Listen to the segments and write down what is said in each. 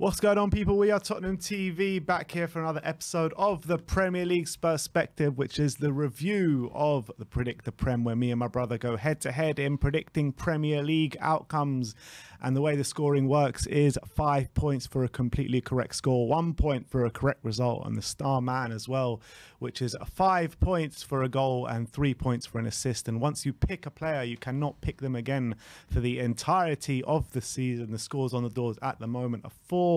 What's going on, people? We are Tottenham TV back here for another episode of the Premier League's Perspective, which is the review of the Predict the Prem, where me and my brother go head to head in predicting Premier League outcomes. And the way the scoring works is five points for a completely correct score, one point for a correct result, and the star man as well, which is five points for a goal and three points for an assist. And once you pick a player, you cannot pick them again for the entirety of the season. The scores on the doors at the moment are four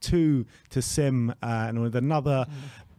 two to Sim, uh, and with another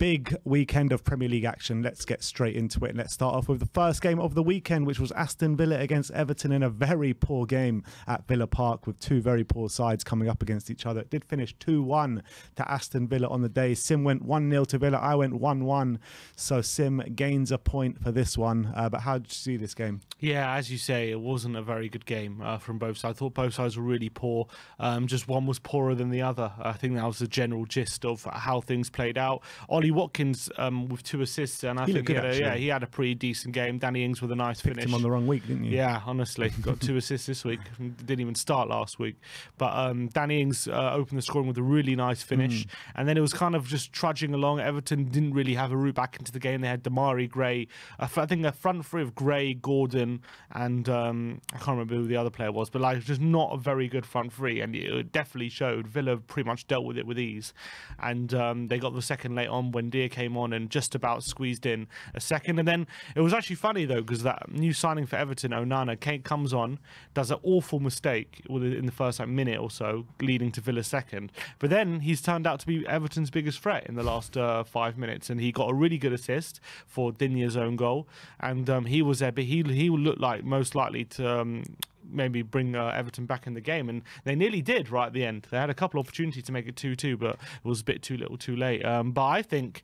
big weekend of Premier League action. Let's get straight into it. Let's start off with the first game of the weekend, which was Aston Villa against Everton in a very poor game at Villa Park, with two very poor sides coming up against each other. It did finish 2 1 to Aston Villa on the day. Sim went 1 0 to Villa. I went 1 1. So Sim gains a point for this one. Uh, but how did you see this game? Yeah, as you say, it wasn't a very good game uh, from both sides. I thought both sides were really poor. Um, just one was poorer than the other. I think that was the general gist of how things played out. Ollie Watkins um, with two assists, and I He think he had a, yeah, he had a pretty decent game. Danny Ings with a nice Picked finish. him on the wrong week, didn't you? Yeah, honestly, got two assists this week. Didn't even start last week. But um, Danny Ings uh, opened the scoring with a really nice finish, and then it was kind of just trudging along. Everton didn't really have a route back into the game. They had Demarai Gray, I think a front three of Gray, Gordon, and um, I can't remember who the other player was, but like just not a very good front three, and it definitely showed. Villa pretty much dealt with it with ease, and um, they got the second late on when Deer came on and just about squeezed in a second, and then it was actually funny though because that new signing for Everton, Onana, came, comes on, does an awful mistake in the first like minute or so, leading to Villa's second, but then he's turned out to be Everton's biggest threat in the last uh, five minutes, and he got a really good assist for Digne's own goal, and um, he was there, but he he looked like most likely to. Um, maybe bring uh, Everton back in the game, and they nearly did right at the end. They had a couple of opportunities to make it two-two, but it was a bit too little, too late. Um, but I think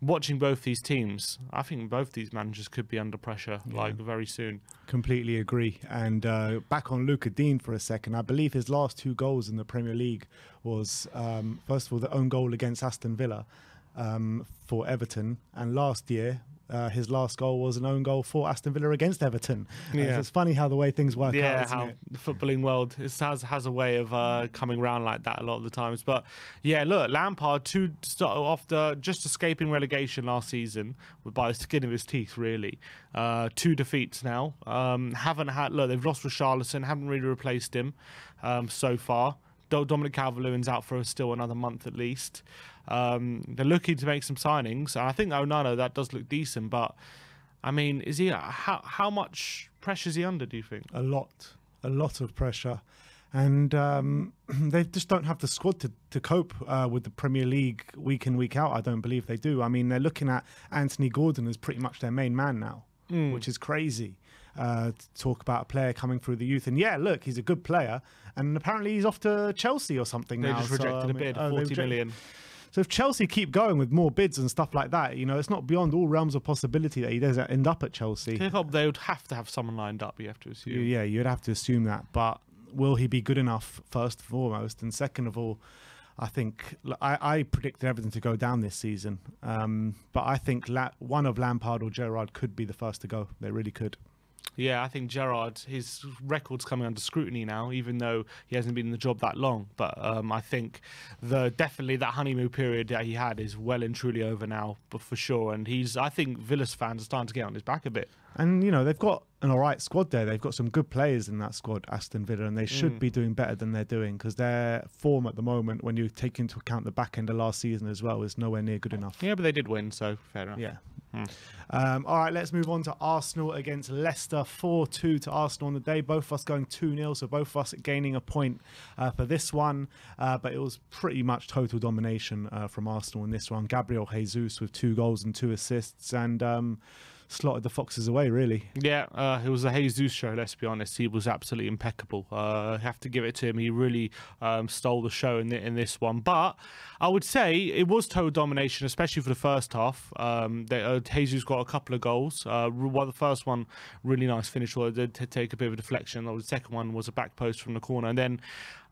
watching both these teams, I think both these managers could be under pressure like very soon. Completely agree. And uh, back on Luca Digne for a second, I believe his last two goals in the Premier League was um, first of all the own goal against Aston Villa um, for Everton, and last year. Uh, his last goal was an own goal for Aston Villa against Everton. Uh, Yeah. so it's funny how the way things work out. yeah, how it? the footballing world has has a way of uh, coming around like that a lot of the times. But yeah, look, Lampard two start off the just escaping relegation last season by the skin of his teeth, really. Uh, two defeats now. Um, haven't had look, they've lost Richarlison, haven't really replaced him um, so far. Do- Dominic Calvert-Lewin's out for still another month at least. Um, they're looking to make some signings, and I think Onana that does look decent. But I mean, is he how how much pressure is he under? Do you think? a lot, a lot of pressure, and um, they just don't have the squad to to cope uh, with the Premier League week in week out. I don't believe they do. I mean, they're looking at Anthony Gordon as pretty much their main man now, which is crazy. Uh, talk about a player coming through the youth, and yeah, look, he's a good player, and apparently he's off to Chelsea or something They now. just so, rejected I a mean- bid, oh, forty million. So if Chelsea keep going with more bids and stuff like that, you know, it's not beyond all realms of possibility that he does end up at Chelsea. They would have to have someone lined up. You have to assume. Yeah, you'd have to assume that. But will he be good enough, first and foremost? And second of all, I think I, I predicted everything to go down this season. Um, but I think La- one of Lampard or Gerrard could be the first to go. They really could. Yeah, I think Gerrard, his record's coming under scrutiny now, even though he hasn't been in the job that long. But um, I think the definitely that honeymoon period that he had is well and truly over now, but for sure. And he's, I think, Villas fans are starting to get on his back a bit. And, you know, they've got an all right squad there. They've got some good players in that squad, Aston Villa, and they should be doing better than they're doing because their form at the moment, when you take into account the back end of last season as well, is nowhere near good enough. Yeah, but they did win, so fair enough. Yeah. Um, all right, let's move on to Arsenal against Leicester. 4 2 to Arsenal on the day. Both of us going 2 0, so both of us gaining a point uh, for this one. Uh, but it was pretty much total domination uh, from Arsenal in this one. Gabriel Jesus with two goals and two assists and um, slotted the Foxes away, really. Yeah, uh, it was a Jesus show. Let's be honest, he was absolutely impeccable. Uh, I have to give it to him. He really um, stole the show in, the, in this one. But I would say it was total domination, especially for the first half. Um, they, uh, Jesus got a couple of goals. Uh, well, the first one, really nice finish. Well, it did take a bit of a deflection. The second one was a back post from the corner, and then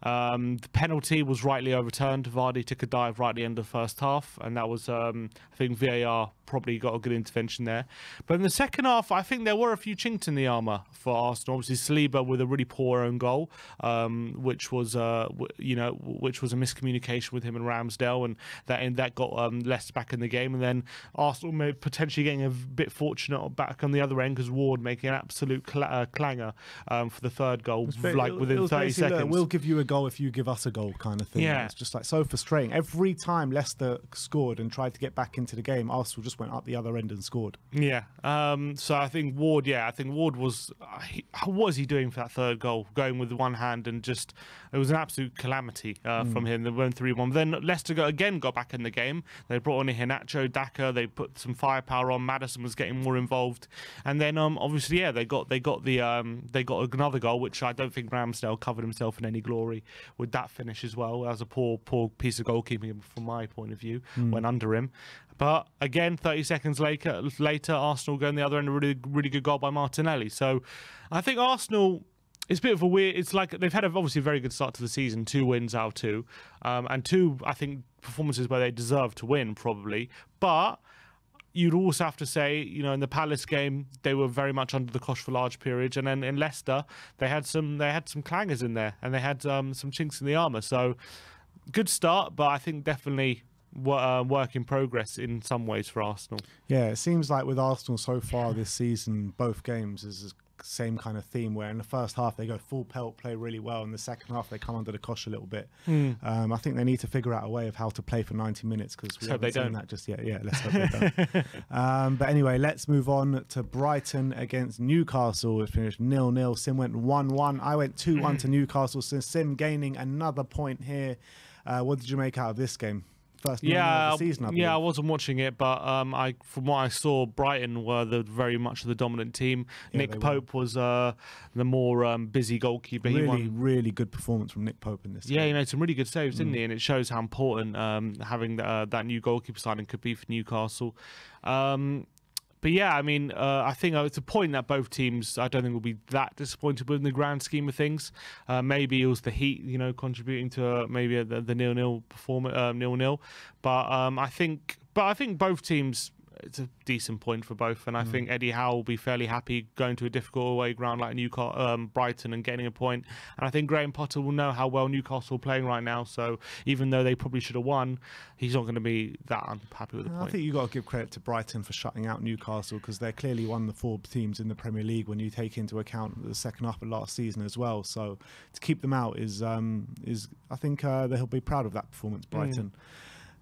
Um, the penalty was rightly overturned. Vardy took a dive right at the end of the first half, and that was, um, I think, VAR probably got a good intervention there. But in the second half, I think there were a few chinks in the armour for Arsenal. Obviously, Saliba with a really poor own goal, um, which was, uh, w- you know, which was a miscommunication with him and Ramsdale, and that and that got um, Leicester back in the game. And then Arsenal may potentially getting a bit fortunate back on the other end because Ward making an absolute cl- uh, clanger um, for the third goal, like within it was 30 seconds. look, we'll give you a goal if you give us a goal, kind of thing. Yeah. it's just like so frustrating. Every time Leicester scored and tried to get back into the game, Arsenal just went up the other end and scored. Yeah. Um, so I think Ward, yeah, I think Ward was, uh, he, what was he doing for that third goal? Going with one hand and just, it was an absolute calamity uh, from him. They went 3 1. Then Leicester got, again got back in the game. They brought on Iheanacho, Daka, they put some firepower on. Madison was getting more involved. And then um, obviously, yeah, they got they got the um, they got another goal, which I don't think Ramsdale covered himself in any glory with that finish as well. That was a poor, poor piece of goalkeeping from my point of view, went under him. But again, 30 seconds later, later Arsenal go on the other end, a really, really good goal by Martinelli. So I think Arsenal. It's a bit of a weird. It's like they've had a, obviously a very good start to the season, two wins out of two, um, and two I think performances where they deserve to win probably. But you'd also have to say, you know, in the Palace game, they were very much under the cosh for large periods, and then in Leicester, they had some they had some clangers in there, and they had um, some chinks in the armour. So good start, but I think definitely uh, work in progress in some ways for Arsenal. Yeah, it seems like with Arsenal so far this season, both games is same kind of theme where in the first half they go full pelt, play really well. In the second half they come under the cosh a little bit. Hmm. Um, I think they need to figure out a way of how to play for 90 minutes because we haven't they seen don't. that just yet. Yeah, let's hope they don't. um, but anyway, let's move on to Brighton against Newcastle. It finished nil nil. Sim went 1 1. I went 2 1 to Newcastle. So Sim gaining another point here. Uh, what did you make out of this game? First Yeah, of the season, I yeah, I wasn't watching it, but um, I from what I saw, Brighton were the very much the dominant team. Yeah, Nick. Pope was uh, the more um, busy goalkeeper. he Really, really good performance from Nick Pope in this. Yeah, game. he made some really good saves, Mm. didn't he? And it shows how important um, having uh, that new goalkeeper signing could be for Newcastle. Um, but yeah, I mean, uh, I think uh, it's a point that both teams, I don't think, will be that disappointed with in the grand scheme of things. Uh, maybe it was the heat, you know, contributing to uh, maybe the, the nil nil performance, um, nil nil. But um, I think, but I think both teams. It's a decent point for both, and I think Eddie Howe will be fairly happy going to a difficult away ground like Newcastle, um, Brighton, and getting a point. And I think Graham Potter will know how well Newcastle are playing right now. So even though they probably should have won, he's not going to be that unhappy with the I point. I think you've got to give credit to Brighton for shutting out Newcastle because they're clearly one of the four teams in the Premier League when you take into account the second half of last season as well. So to keep them out is um, is I think uh, they'll be proud of that performance, Brighton.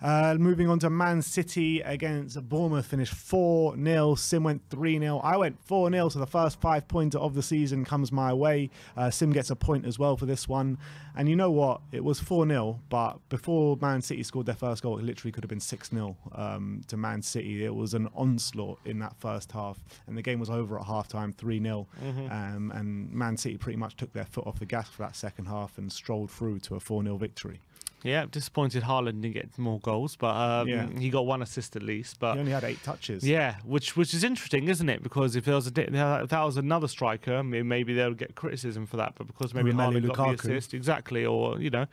Uh, moving on to Man City against Bournemouth, finished 4 0. Sim went 3 0. I went 4 0. So the first five pointer of the season comes my way. Uh, Sim gets a point as well for this one. And you know what? It was 4 0, but before Man City scored their first goal, it literally could have been 6 0 um, to Man City. It was an onslaught in that first half. And the game was over at half time 3 0. Um, and Man City pretty much took their foot off the gas for that second half and strolled through to a 4 0 victory. Yeah, disappointed Haaland didn't get more goals, but um, Yeah. he got one assist at least. But He only had eight touches. Yeah, which which is interesting, isn't it? Because if there was a if that was another striker, maybe they would get criticism for that. But because maybe Haaland got Lukaku. the assist, exactly, or you know,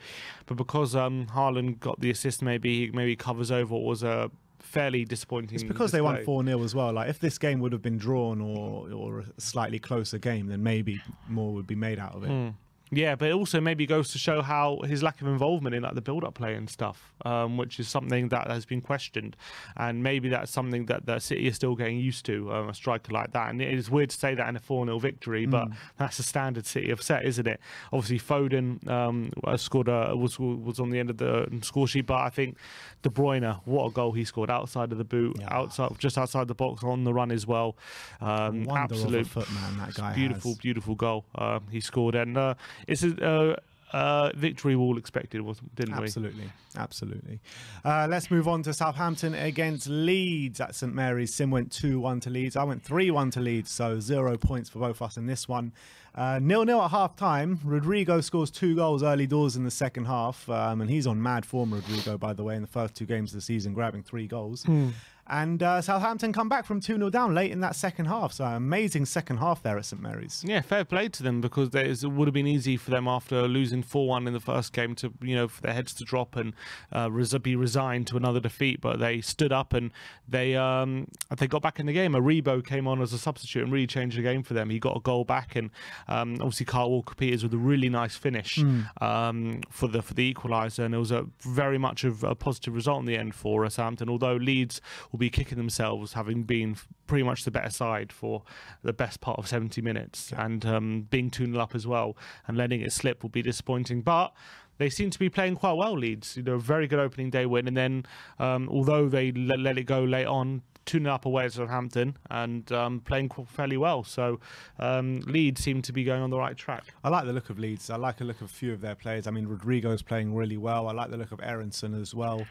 but because um Haaland got the assist, maybe he maybe covers over what was a fairly disappointing. It's because they won 4 0 as well. Like, if this game would have been drawn or, or a slightly closer game, then maybe more would be made out of it. Hmm. Yeah, but it also maybe goes to show how his lack of involvement in like the build-up play and stuff, um, which is something that has been questioned, and maybe that's something that the City is still getting used to. Um, a striker like that, and it is weird to say that in a four 0 victory, but that's a standard City of set, isn't it? Obviously, Foden um, scored a, was was on the end of the score sheet, but I think De Bruyne, what a goal he scored outside of the boot, Yeah. outside just outside the box on the run as well. Um, absolute of foot, man, that guy beautiful, has. beautiful goal uh, he scored, and uh, it's a uh, uh, victory we all expected, wasn't didn't we? Absolutely, absolutely. Uh, let's move on to Southampton against Leeds at St Mary's. Sim went 2 1 to Leeds. I went 3 1 to Leeds, so zero points for both of us in this one. Uh, nil nil at half time. Rodrigo scores two goals early doors in the second half, um, and he's on mad form, Rodrigo, by the way, in the first two games of the season, grabbing three goals. And uh, Southampton come back from 2 0 down late in that second half. So, amazing second half there at St Mary's. Yeah, fair play to them because it would have been easy for them after losing 4 1 in the first game to, you know, for their heads to drop and uh, be resigned to another defeat. But they stood up and they um, they got back in the game. Aribo came on as a substitute and really changed the game for them. He got a goal back, and um, obviously Carl Walker Peters with a really nice finish mm. um, for the for the equaliser. And it was a very much of a positive result in the end for Southampton. Although Leeds will be kicking themselves having been pretty much the better side for the best part of 70 minutes yeah. and um, being 2 0 up as well and letting it slip will be disappointing. But they seem to be playing quite well, Leeds. You know, very good opening day win. And then, um, although they let, let, it go late on, 2 0 up away at Southampton and um, playing fairly well. So um, Leeds seem to be going on the right track. I like the look of Leeds. I like the look of a few of their players. I mean, Rodrigo is playing really well. I like the look of Aaronson as well.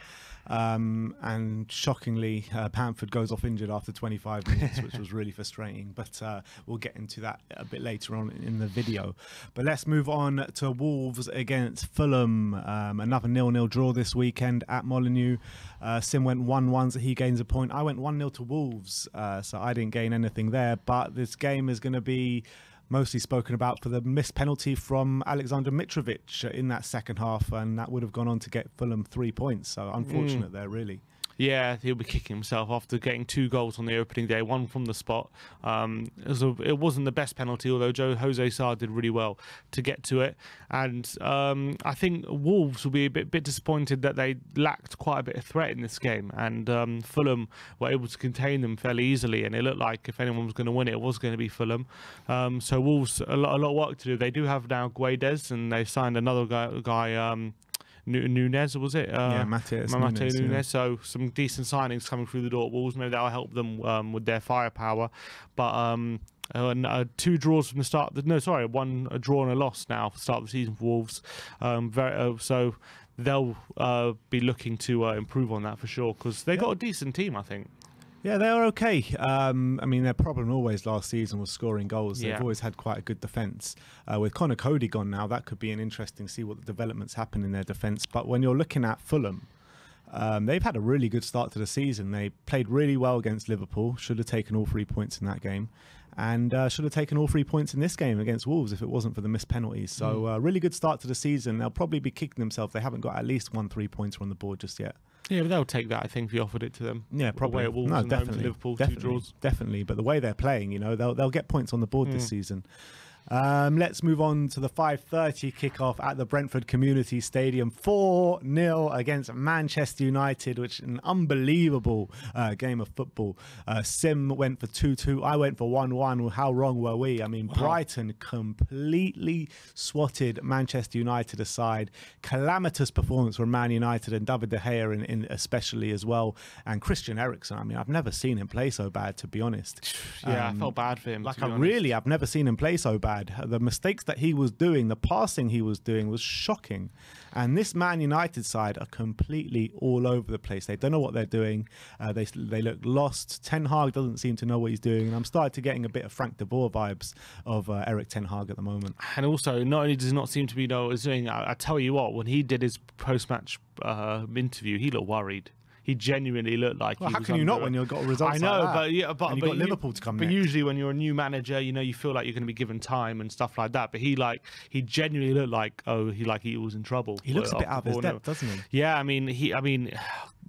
Um, and shockingly, uh, Bamford goes off injured after 25 minutes, which was really frustrating. But uh, we'll get into that a bit later on in the video. But let's move on to Wolves against Fulham. Um, another nil-nil draw this weekend at Molineux. Uh, Sim went 1-1, so he gains a point. I went 1-0 to Wolves, uh, so I didn't gain anything there. But this game is going to be mostly spoken about for the missed penalty from Aleksandar Mitrovic in that second half, and that would have gone on to get Fulham three points. So unfortunate mm. there, really. Yeah, he'll be kicking himself after getting two goals on the opening day, one from the spot. Um, it, was a, it wasn't the best penalty, although Joe Jose Sa did really well to get to it. And um, I think Wolves will be a bit, bit disappointed that they lacked quite a bit of threat in this game. And um, Fulham were able to contain them fairly easily. And it looked like if anyone was going to win it, it was going to be Fulham. Um, so Wolves, a lot, a lot of work to do. They do have now Guedes, and they signed another guy, guy um, Nunes, was it? Uh, yeah, Matheus Nunes. Nunes. Yeah. So some decent signings coming through the door at Wolves. Maybe that'll help them um, with their firepower. But um, uh, uh, two draws from the start. No, sorry, one a draw and a loss now for the start of the season for Wolves. Um, very, uh, so they'll uh, be looking to uh, improve on that for sure because they've got a decent team, I think. Yeah, they are okay. Um, I mean, their problem always last season was scoring goals. They've always had quite a good defence. Uh, with Conor Coady gone now, that could be an interesting see what the developments happen in their defence. But when you're looking at Fulham, um, they've had a really good start to the season. They played really well against Liverpool. Should have taken all three points in that game, and uh, should have taken all three points in this game against Wolves if it wasn't for the missed penalties. So, mm. uh, really good start to the season. They'll probably be kicking themselves. They haven't got at least one three pointer on the board just yet. Yeah, but they'll take that. I think if you offered it to them. Yeah, probably. Wolves no, definitely. Liverpool, definitely, two draws. Definitely, but the way they're playing, you know, they'll they'll get points on the board mm. this season. Um, let's move on to the 5:30 kickoff at the Brentford Community Stadium. 4-0 against Manchester United, which is an unbelievable uh, game of football. Uh, Sim went for 2-2. I went for 1-1. How wrong were we? I mean, wow. Brighton completely swatted Manchester United aside. Calamitous performance from Man United and David De Gea, in, in especially as well, and Christian Eriksen. I mean, I've never seen him play so bad, to be honest. Yeah, um, I felt bad for him. Like, I really, I've never seen him play so bad bad. The mistakes that he was doing, the passing he was doing was shocking. And this Man United side are completely all over the place. They don't know what they're doing. Uh, they they look lost. Ten Hag doesn't seem to know what he's doing. And I'm starting to getting a bit of Frank de Boer vibes of uh, Erik Ten Hag at the moment. And also, not only does not seem to be know what he's doing, I, I tell you what, when he did his post-match uh, interview, he looked worried he genuinely looked like. Well, how can you not when you've got a results? I know, like but yeah, but, and but got you, Liverpool to come. But next. usually, when you're a new manager, you know, you feel like you're going to be given time and stuff like that. But he like he genuinely looked like oh he like he was in trouble. He looks a bit out of his depth, doesn't he? Yeah, I mean he I mean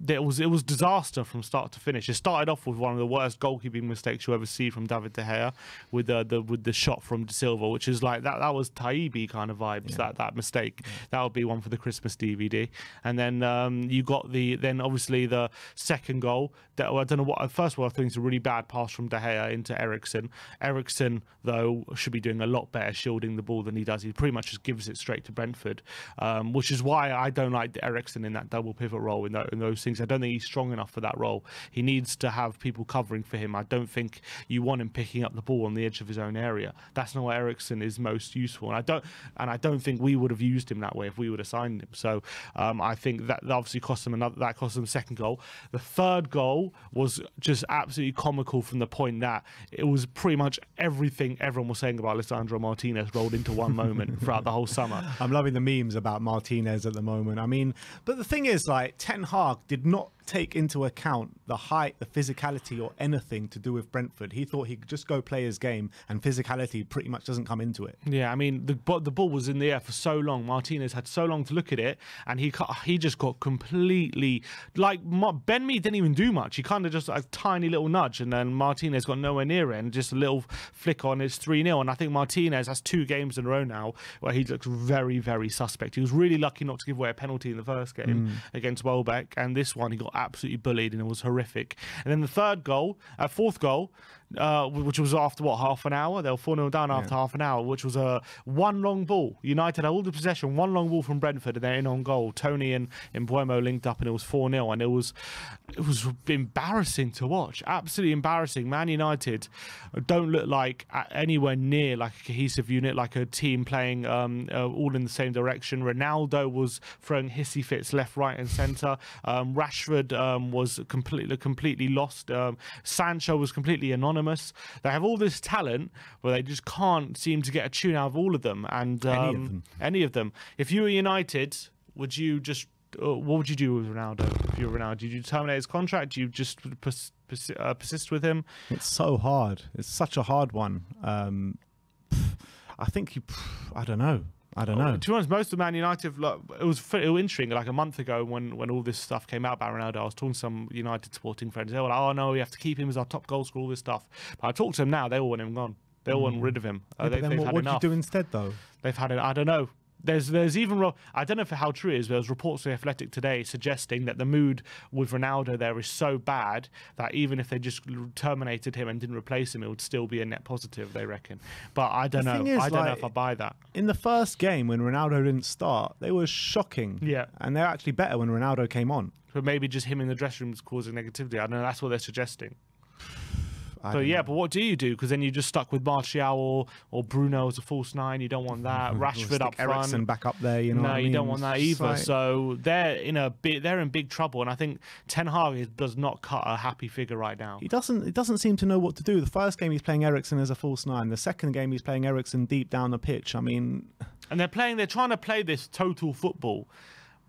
it was it was disaster from start to finish. It started off with one of the worst goalkeeping mistakes you ever see from David De Gea with the, the with the shot from Dasilva, which is like that that was Taibi kind of vibes. Yeah. That that mistake that would be one for the Christmas DVD. And then um, you got the then obviously the second goal. That well, I don't know what. First of all, I think it's a really bad pass from De Gea into Eriksen. Eriksen though should be doing a lot better shielding the ball than he does. He pretty much just gives it straight to Brentford, um, which is why I don't like Eriksen in that double pivot role in, in those things. I don't think he's strong enough for that role. He needs to have people covering for him. I don't think you want him picking up the ball on the edge of his own area. That's not where Eriksen is most useful. And I don't and I don't think we would have used him that way if we would have signed him. So um, I think that obviously cost them another that cost them the second goal. The third goal was just absolutely comical from the point that it was pretty much everything everyone was saying about Lisandro Martinez rolled into one moment throughout the whole summer. I'm loving the memes about Martinez at the moment. I mean, but the thing is, like Ten Hag did not take into account the height, the physicality, or anything to do with Brentford. He thought he could just go play his game, and physicality pretty much doesn't come into it. Yeah, I mean the the ball was in the air for so long. Martinez had so long to look at it, and he he just got completely like Ben Mee didn't even do much. He kind of just a tiny little nudge, and then Martinez got nowhere near it, and just a little flick on. It's three 0 and I think Martinez has two games in a row now where he looks very very suspect. He was really lucky not to give away a penalty in the first game mm. against Welbeck, and this one he got absolutely bullied, and it was horrific. And then the third goal, uh, fourth goal. Uh, which was after what half an hour? They were four 0 down after half an hour, which was a one long ball. United had all the possession, one long ball from Brentford, and they're in on goal. Toney and Mbeumo linked up, and it was four 0 and it was it was embarrassing to watch. Absolutely embarrassing. Man United don't look like anywhere near like a cohesive unit, like a team playing um, uh, all in the same direction. Ronaldo was throwing hissy fits left, right, and centre. Um, Rashford um, was completely completely lost. Um, Sancho was completely anonymous. They have all this talent, but they just can't seem to get a tune out of all of them. And um, Any of them. Any of them. If you were United, would you just uh, what would you do with Ronaldo? If you were Ronaldo, did you terminate his contract? Do you just pers- pers- uh, persist with him? It's so hard. It's such a hard one. Um, I think you. I don't know. I don't know. To be honest, most of Man United, like, it was it was interesting. Like a month ago, when when all this stuff came out about Ronaldo, I was talking to some United supporting friends. They were like, "Oh no, we have to keep him as our top goal scorer." All this stuff. But I talked to them now; they all want him gone. They all want rid of him. Uh, Yeah, they, then what, would you do instead, though? They've had it. I don't know. There's there's even I don't know how true it is. But there's reports in the Athletic today suggesting that the mood with Ronaldo there is so bad that even if they just terminated him and didn't replace him, it would still be a net positive. They reckon. But I don't The know. is, I don't know if I buy that. In the first game, when Ronaldo didn't start, they were shocking. Yeah. And they're actually better when Ronaldo came on. But maybe just him in the dressing room is causing negativity. I don't know. That's what they're suggesting. I So yeah, know. but what do you do? Because then you're just stuck with Martial or, or Bruno as a false nine. You don't want that. Rashford up front. Eriksen back up there. You know. no, I you don't want that either. So they're in a big, they're in big trouble, and I think Ten Hag does not cut a happy figure right now. He doesn't. He doesn't seem to know what to do. The first game he's playing Eriksen as a false nine. The second game he's playing Eriksen deep down the pitch. I mean, And they're playing, they're trying to play this total football,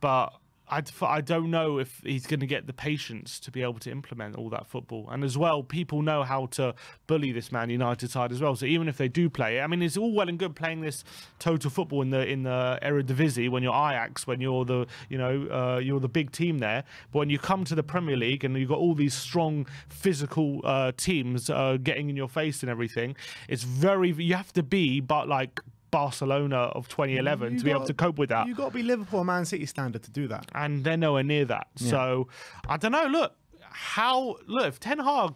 but I, I don't know if he's going to get the patience to be able to implement all that football. And as well, people know how to bully this Man United side as well. So even if they do play I mean, it's all well and good playing this total football in the in the Eredivisie when you're Ajax, when you're the you know uh, you're the big team there. But when you come to the Premier League and you've got all these strong physical uh, teams uh, getting in your face and everything, it's very you have to be but like. Barcelona of 2011 You to be able to cope with that You've got to be Liverpool, Man City standard to do that. and they're nowhere near that. So I don't know. Look, how look if Ten Hag.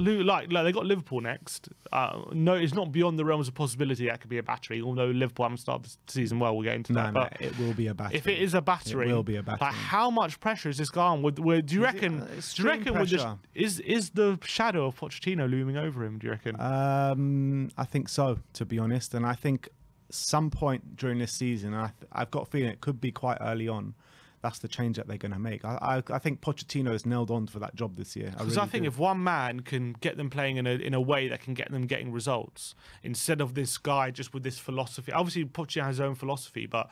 Like, like they got Liverpool next. Uh, no, it's not beyond the realms of possibility that could be a battery. Although Liverpool haven't started the season well, we'll get into No, that. no, But it will be a battery. if it is a battery, It will be a Like, how much pressure is this guy on? Would, would, do you Is it, reckon? uh, do you reckon with is is the shadow of Pochettino looming over him? Do you reckon? Um, I think so, to be honest, and I think some point during this season, I th- I've got a feeling it could be quite early on. That's the change that they're going to make. I, I I think Pochettino is nailed on for that job this year. Because I think if one man can get them playing in a in a way that can get them getting results, instead of this guy just with this philosophy. Obviously, Pochettino has his own philosophy, but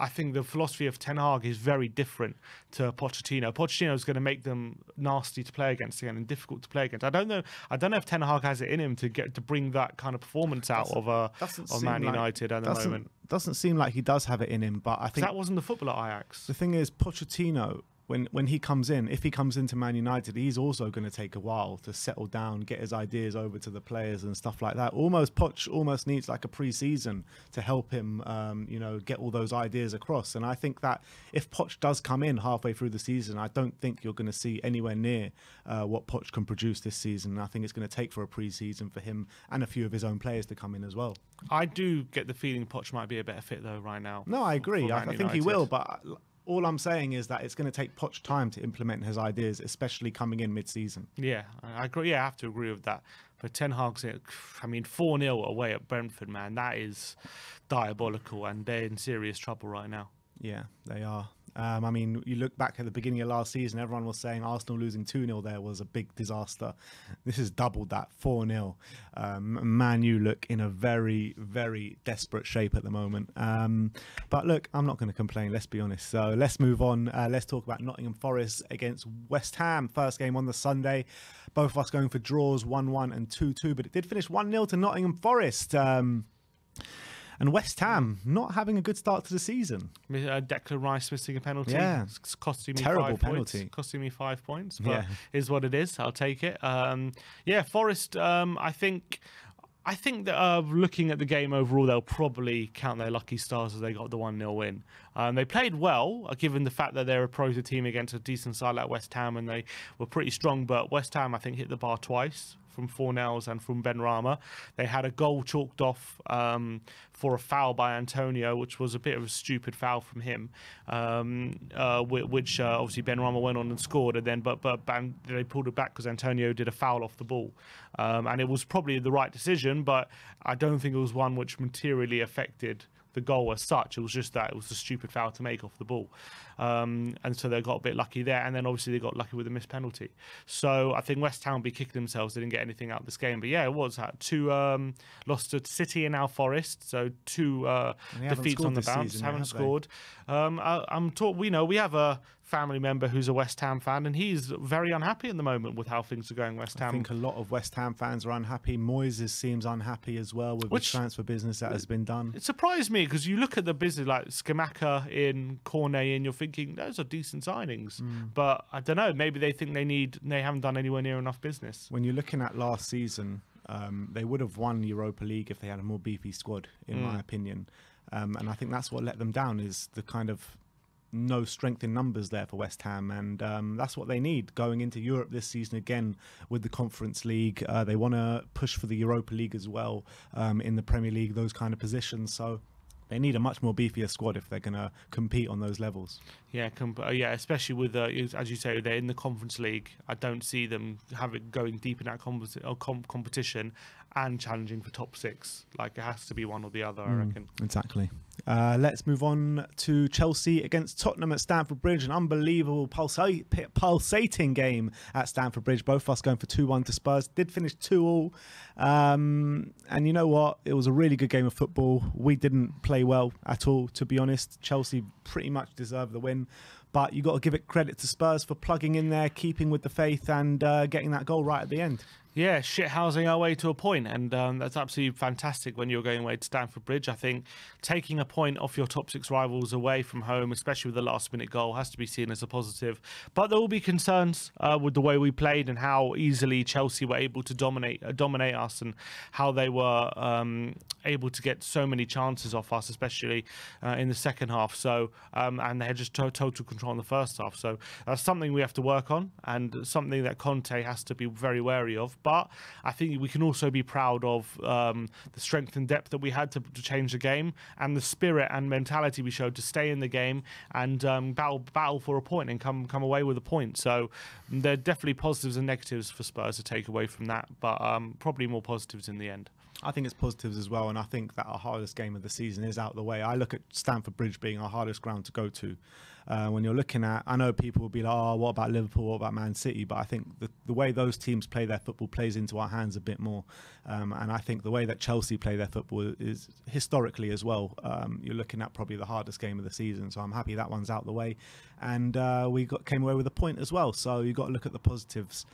I think the philosophy of Ten Hag is very different to Pochettino. Pochettino is going to make them nasty to play against again and difficult to play against. I don't know. I don't know if Ten Hag has it in him to get to bring that kind of performance out of uh, doesn't of Man like- United at the doesn't, moment. Doesn't seem like he does have it in him, but I think that wasn't the football at Ajax. the thing is Pochettino. When, when he comes in, if he comes into Man United, he's also going to take a while to settle down, get his ideas over to the players and stuff like that. Almost Poch almost needs like a pre-season to help him, um, you know, get all those ideas across. And I think that if Poch does come in halfway through the season, I don't think you're going to see anywhere near uh, what Poch can produce this season. I think it's going to take for a pre-season for him and a few of his own players to come in as well. I do get the feeling Poch might be a better fit though right now. No, I agree. I, I think he will, but all I'm saying is that it's going to take Poch time to implement his ideas, especially coming in mid-season. Yeah, I agree. Yeah, I have to agree with that. But Ten Hag's, uh, I mean, 4 0 away at Brentford, man, that is diabolical and they're in serious trouble right now. Yeah, they are. Um, I mean, you look back at the beginning of last season, everyone was saying Arsenal losing 2 0 there was a big disaster. This has doubled that 4 0. Um, Man you look in a very, very desperate shape at the moment. Um, but look, I'm not going to complain, let's be honest. So let's move on. Uh, let's talk about Nottingham Forest against West Ham. First game on the Sunday. Both of us going for draws 1 1 and 2 2, but it did finish 1 0 to Nottingham Forest. Um, and West Ham not having a good start to the season. Uh, Declan Rice missing a penalty. Yeah. It's costing me Terrible five penalty. points. Costing me five points. But Yeah. is what it is. I'll take it. Um, yeah, Forest. Um, I think. I think that uh, looking at the game overall, they'll probably count their lucky stars as they got the 1 0 win. Um, they played well, uh, given the fact that they're a proto team against a decent side like West Ham, and they were pretty strong. But West Ham, I think, hit the bar twice from Fornals and from Benrahma. They had a goal chalked off um, for a foul by Antonio, which was a bit of a stupid foul from him, um, uh, which uh, obviously Benrahma went on and scored, and then but but they pulled it back because Antonio did a foul off the ball, um, and it was probably the right decision, but I don't think it was one which materially affected the goal as such. It was just that it was a stupid foul to make off the ball. Um, and so they got a bit lucky there. And then obviously they got lucky with a missed penalty. So I think West Ham be kicking themselves. They didn't get anything out of this game. But yeah, it was that. Two um, lost to City and now Forest. So two uh, And they haven't defeats on the bounce. season haven't have they? Um, I, I'm taught, we know we have a family member who's a West Ham fan and he's very unhappy at the moment with how things are going West Ham. I think a lot of West Ham fans are unhappy. Moyes seems unhappy as well with Which- the transfer business that has been done. It surprised me because you look at the business like Scamacca in Cornet and you're thinking those are decent signings, Mm. but I don't know. Maybe they think they need they haven't done anywhere near enough business. When you're looking at last season, um, they would have won Europa League if they had a more beefy squad, in my Mm. opinion. Um, and I think that's what let them down is the kind of no strength in numbers there for West Ham, and um, that's what they need going into Europe this season again with the Conference League. Uh, they want to push for the Europa League as well um, in the Premier League, those kind of positions. So they need a much more beefier squad if they're going to compete on those levels. Yeah, comp- uh, yeah, especially with uh, as you say, they're in the Conference League. I don't see them having going deep in that uh, com- competition and challenging for top six. Like it has to be one or the other. I Mm, reckon. Exactly. Uh, let's move on to Chelsea against Tottenham at Stamford Bridge. An unbelievable pulsa- pulsating game at Stamford Bridge. Both of us going for 2 1 to Spurs. Did finish 2 all. Um, and you know what? It was a really good game of football. We didn't play well at all, to be honest. Chelsea pretty much deserved the win. But you got to give it credit to Spurs for plugging in there, keeping with the faith, and uh, getting that goal right at the end. Yeah, shit housing our way to a point, and um, that's absolutely fantastic when you're going away to Stamford Bridge. I think taking a point off your top six rivals away from home, especially with the last minute goal, has to be seen as a positive. But there will be concerns uh, with the way we played and how easily Chelsea were able to dominate uh, dominate us, and how they were um, able to get so many chances off us, especially uh, in the second half. So, um, and they had just to- total control in the first half. So that's something we have to work on, and something that Conte has to be very wary of. But I think we can also be proud of um, the strength and depth that we had to, to change the game, and the spirit and mentality we showed to stay in the game and um, battle battle for a point and come come away with a point. So there are definitely positives and negatives for Spurs to take away from that, but um, probably more positives in the end. I think it's positives as well, and I think that our hardest game of the season is out of the way. I look at Stamford Bridge being our hardest ground to go to. Uh, when you're looking at, I know people will be like, "Oh, what about Liverpool? What about Man City?" But I think the, the way those teams play their football plays into our hands a bit more, um, and I think the way that Chelsea play their football is historically as well. Um, you're looking at probably the hardest game of the season, so I'm happy that one's out the way, and uh, we got came away with a point as well. So you've got to look at the positives.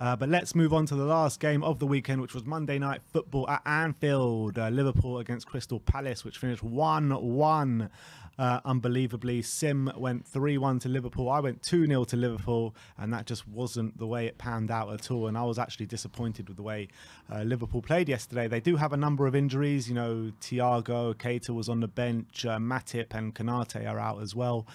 Uh, but let's move on to the last game of the weekend, which was Monday Night Football at Anfield. Uh, Liverpool against Crystal Palace, which finished 1 1. Uh, unbelievably, Sim went 3 1 to Liverpool. I went 2 0 to Liverpool, and that just wasn't the way it panned out at all. And I was actually disappointed with the way uh, Liverpool played yesterday. They do have a number of injuries. You know, Thiago, Keita was on the bench, uh, Matip and Konate are out as well.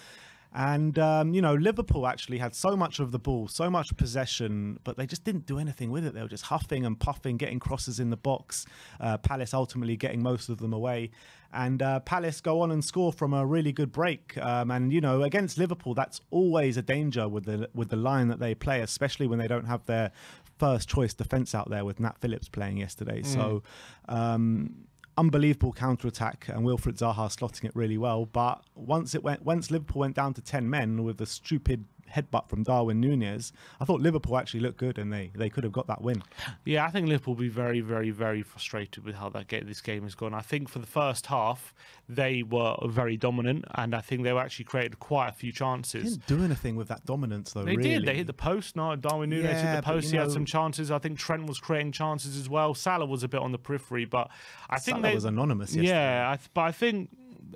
And, um, you know, Liverpool actually had so much of the ball, so much possession, but they just didn't do anything with it. They were just huffing and puffing, getting crosses in the box. Uh, Palace ultimately getting most of them away. And uh, Palace go on and score from a really good break. Um, and, you know, against Liverpool, that's always a danger with the, with the line that they play, especially when they don't have their first choice defence out there with Nat Phillips playing yesterday. So, um, unbelievable counter attack and Wilfried Zaha slotting it really well. But once it went, once Liverpool went down to ten men with the stupid headbutt from Darwin Nunez, I thought Liverpool actually looked good and they, they could have got that win. Yeah, I think Liverpool will be very, very, very frustrated with how that get, this game has gone. I think for the first half, they were very dominant, and I think they were actually created quite a few chances. Didn't do anything with that dominance though. They really. did. They hit the post. No, Darwin Nunez Yeah, hit the post. he had some chances. I think Trent was creating chances as well. Salah was a bit on the periphery, but I think Salah they was anonymous. Yesterday. yeah, I th- but I think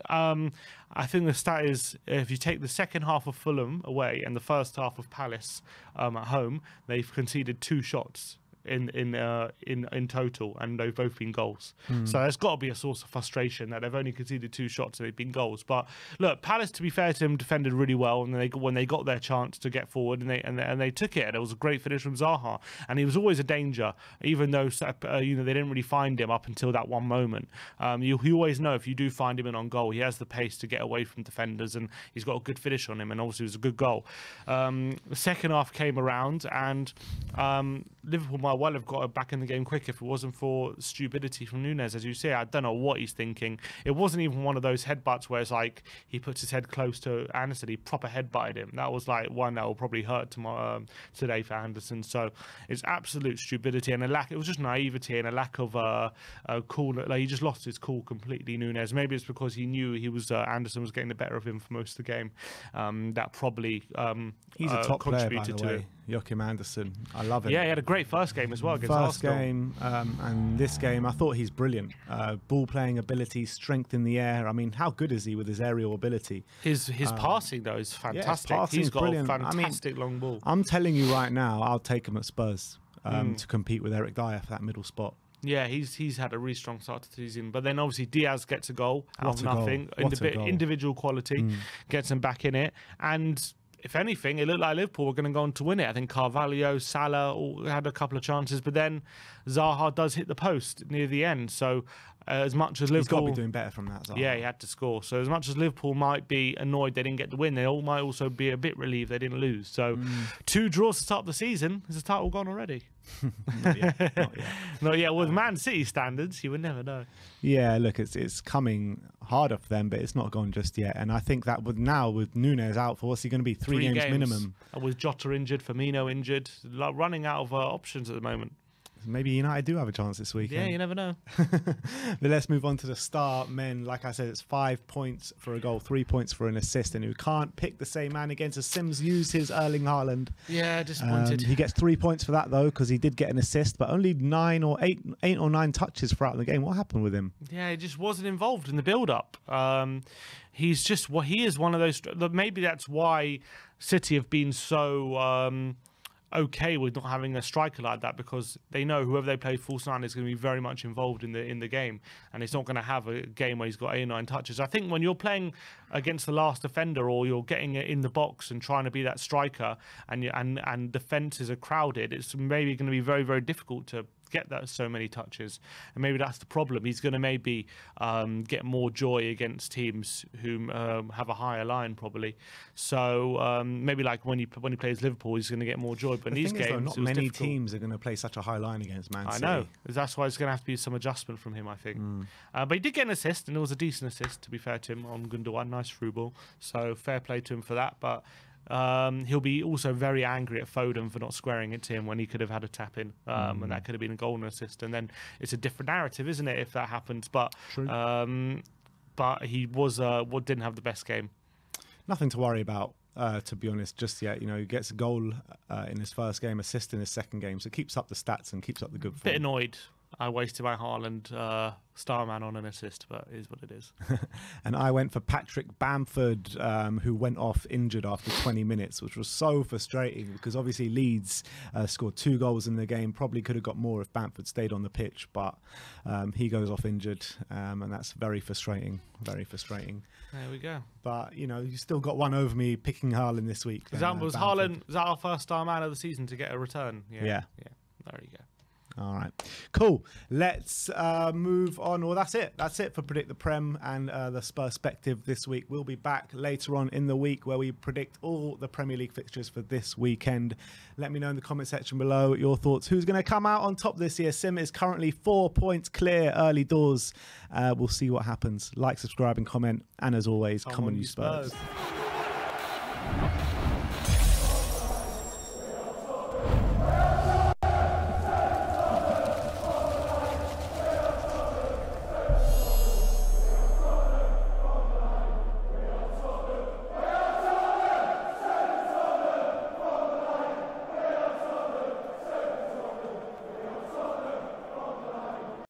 um, I think the stat is if you take the second half of Fulham away and the first half of Palace um, at home, they've conceded two shots. In in uh, in in total, and they've both been goals. Hmm. So there's got to be a source of frustration that they've only conceded two shots and they've been goals. But look, Palace, to be fair to them, defended really well, and they when they got their chance to get forward, and they and they, and they took it. And it was a great finish from Zaha, and he was always a danger, even though uh, you know they didn't really find him up until that one moment. Um, you, you always know if you do find him in on goal, he has the pace to get away from defenders, and he's got a good finish on him, and obviously it was a good goal. Um, the second half came around, and um, Liverpool might well have got back in the game quick if it wasn't for stupidity from Nunez, as you say. I don't know what he's thinking. It wasn't even one of those headbutts where it's like he puts his head close to Andersen. He proper headbutted him. That was like one that will probably hurt tomorrow um, today for Andersen. So it's absolute stupidity and a lack. It was just naivety and a lack of uh, uh, cool. Like he just lost his cool completely. Nunez. Maybe it's because he knew he was uh, Andersen was getting the better of him for most of the game. Um, that probably um, He's uh, a top player, by the to way. it. Joachim Andersen. I love him. Yeah, he had a great first game as well against First Arsenal. game um, and this game, I thought he's brilliant. Uh, ball playing ability, strength in the air. I mean, how good is he with his aerial ability? His his passing though is Um, fantastic. passing's He's got brilliant. a I mean- fantastic long ball. I'm telling you right now, I'll take him at Spurs um, to compete with Eric Dier for that middle spot. Yeah, he's he's had a really strong start to the season. But then obviously Diaz gets a goal out of nothing. What a goal. Hmm. individual quality gets him back in it. And if anything, it looked like Liverpool were going to go on to win it. I think Carvalho, Salah all had a couple of chances, but then Zaha does hit the post near the end. So uh, as much as Liverpool, He's got to be doing better from that. Zaha. Yeah, he had to score. So as much as Liverpool might be annoyed they didn't get the win, they all might also be a bit relieved they didn't lose. So Mm. two draws to start the season. Is the title gone already? Not yet, not yet. No, yeah. With Man City standards, you would never know. Yeah, look, it's it's coming harder for them, but it's not gone just yet. And I think that with now with Nunez out for what's he going to be three, games, minimum? And With Jota injured, Firmino injured, like running out of uh, options at the moment. Maybe United do have a chance this week. Yeah, you never know. But let's move on to the star men. Like I said, it's five points for a goal, three points for an assist, and who can't pick the same man again. So Sims used his Erling Haaland. Yeah, Um, disappointed. he gets three points for that though, because he did get an assist, but only nine or eight, eight or nine touches throughout the game. What happened with him? Yeah, he just wasn't involved in the build-up. Um, he's just what he is one of those. Maybe that's why City have been so um, okay with not having a striker like that because they know whoever they play full nine is going to be very much involved in the in the game, and it's not going to have a game where he's got eight or nine touches. I think when you're playing against the last defender or you're getting it in the box and trying to be that striker, and you, and and defenses are crowded, it's maybe going to be very very difficult to get that so many touches, and maybe that's the problem. He's going to maybe um, get more joy against teams who um, have a higher line, probably. So um, maybe like when he when he plays Liverpool, he's going to get more joy. But in these games, though, not many difficult. teams are going to play such a high line against Man City. I know. That's why it's going to have to be some adjustment from him, I think. Hmm. Uh, but he did get an assist, and it was a decent assist, to be fair to him, on Gundogan. Nice through ball. So fair play to him for that. But um, he'll be also very angry at Foden for not squaring it to him when he could have had a tap in, um, Hmm. and that could have been a goal and assist. And then it's a different narrative, isn't it, if that happens? But um, but he was uh, what didn't have the best game. Nothing to worry about. Uh, to be honest, just yet, you know, he gets a goal uh, in his first game, assist in his second game, so keeps up the stats and keeps up the good form. Bit annoyed. I wasted my Haaland uh, star man on an assist, but it is what it is. And I went for Patrick Bamford, um, who went off injured after 20 minutes, which was so frustrating because obviously Leeds uh, scored two goals in the game. Probably could have got more if Bamford stayed on the pitch, but um, he goes off injured, um, and that's very frustrating. Very frustrating. There we go. But you know, you still got one over me picking Haaland this week. That uh, was Haaland? Was that our first star man of the season to get a return? Yeah. Yeah. Yeah. There you go. All right, cool. Let's uh, move on. Well, that's it. That's it for predict the Prem and uh, the perspective this week. We'll be back later on in the week where we predict all the Premier League fixtures for this weekend. Let me know in the comment section below your thoughts. Who's going to come out on top this year? Sim is currently four points clear early doors. Uh, we'll see what happens. Like, subscribe, and comment. And as always, come, come on, you Spurs. Spurs.